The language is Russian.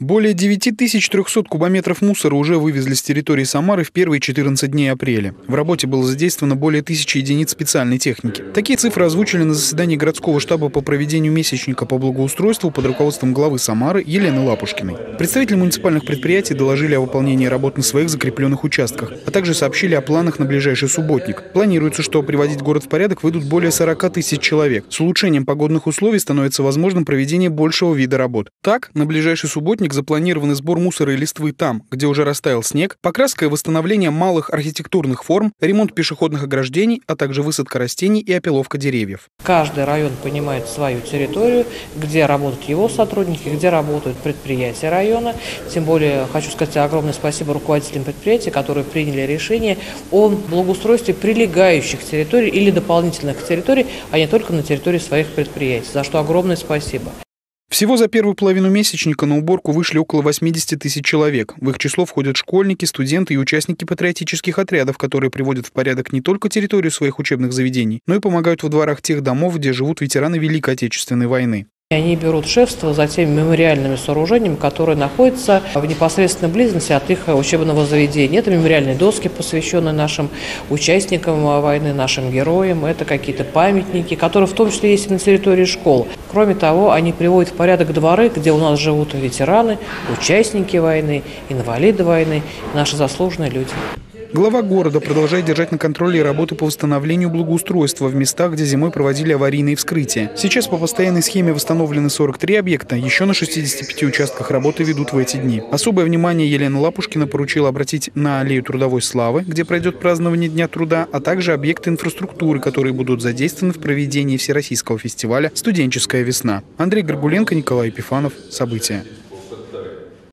Более 9300 кубометров мусора уже вывезли с территории Самары в первые 14 дней апреля. В работе было задействовано более тысячи единиц специальной техники. Такие цифры озвучили на заседании городского штаба по проведению месячника по благоустройству под руководством главы Самары Елены Лапушкиной. Представители муниципальных предприятий доложили о выполнении работ на своих закрепленных участках, а также сообщили о планах на ближайший субботник. Планируется, что приводить город в порядок выйдут более 40 тысяч человек. С улучшением погодных условий становится возможным проведение большего вида работ. Так, на ближайший субботник запланированный сбор мусора и листвы там, где уже растаял снег, покраска и восстановление малых архитектурных форм, ремонт пешеходных ограждений, а также высадка растений и опиловка деревьев. Каждый район понимает свою территорию, где работают его сотрудники, где работают предприятия района. Тем более хочу сказать огромное спасибо руководителям предприятий, которые приняли решение о благоустройстве прилегающих территорий или дополнительных территорий, а не только на территории своих предприятий, за что огромное спасибо. Всего за первую половину месячника на уборку вышли около 80 тысяч человек. В их число входят школьники, студенты и участники патриотических отрядов, которые приводят в порядок не только территорию своих учебных заведений, но и помогают в дворах тех домов, где живут ветераны Великой Отечественной войны. Они берут шефство за теми мемориальными сооружениями, которые находятся в непосредственной близости от их учебного заведения. Это мемориальные доски, посвященные нашим участникам войны, нашим героям. Это какие-то памятники, которые в том числе есть и на территории школ. Кроме того, они приводят в порядок дворы, где у нас живут ветераны, участники войны, инвалиды войны, наши заслуженные люди. Глава города продолжает держать на контроле работы по восстановлению благоустройства в местах, где зимой проводили аварийные вскрытия. Сейчас по постоянной схеме восстановлены 43 объекта, еще на 65 участках работы ведут в эти дни. Особое внимание Елена Лапушкина поручила обратить на аллею трудовой славы, где пройдет празднование Дня труда, а также объекты инфраструктуры, которые будут задействованы в проведении Всероссийского фестиваля «Студенческая весна». Андрей Горгуленко, Николай Епифанов. События.